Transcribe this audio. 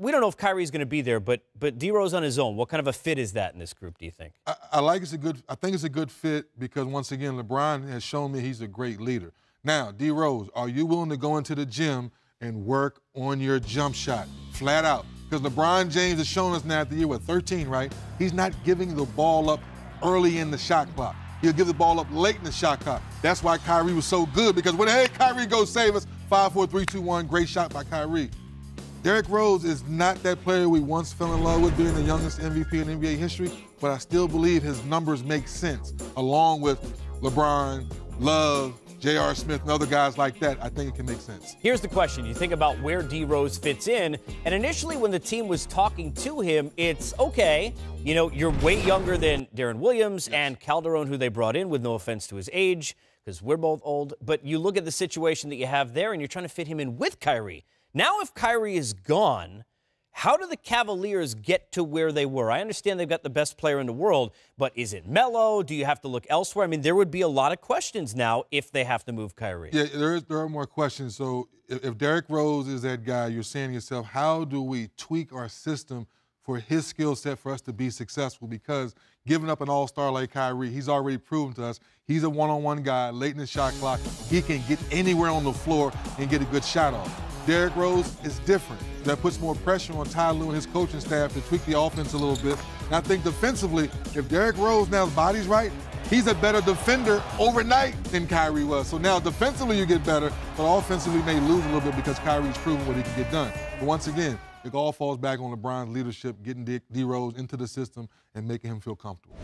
we don't know if Kyrie's going to be there, but but D Rose on his own, what kind of a fit is that in this group? Do you think? I, I like it's a good. I think it's a good fit because once again, LeBron has shown me he's a great leader. Now, D Rose, are you willing to go into the gym and work on your jump shot flat out? Because LeBron James has shown us now at the year with 13, right? He's not giving the ball up early in the shot clock. He'll give the ball up late in the shot clock. That's why Kyrie was so good because when hey Kyrie go save us, five, four, three, two, one, great shot by Kyrie. Derrick Rose is not that player we once fell in love with being the youngest MVP in NBA history, but I still believe his numbers make sense along with LeBron, Love, J.R. Smith, and other guys like that. I think it can make sense. Here's the question. You think about where D Rose fits in, and initially when the team was talking to him, it's okay, you know, you're way younger than Deron Williams yes. and Calderon, who they brought in, with no offense to his age, because we're both old. But you look at the situation that you have there, and you're trying to fit him in with Kyrie. Now, if Kyrie is gone, how do the Cavaliers get to where they were? I understand they've got the best player in the world, but is it Melo? Do you have to look elsewhere? I mean, there would be a lot of questions now if they have to move Kyrie. Yeah, there, is, there are more questions. So if, if Derrick Rose is that guy, you're saying to yourself, how do we tweak our system for his skill set for us to be successful? Because giving up an all-star like Kyrie, he's already proven to us he's a one-on-one guy, late in the shot clock. He can get anywhere on the floor and get a good shot off. Derrick Rose is different. That puts more pressure on Ty Lue and his coaching staff to tweak the offense a little bit. And I think defensively, if Derrick Rose now his body's right, he's a better defender overnight than Kyrie was. So now defensively you get better, but offensively may lose a little bit because Kyrie's proven what he can get done. But once again, it all falls back on LeBron's leadership, getting D, D Rose into the system and making him feel comfortable.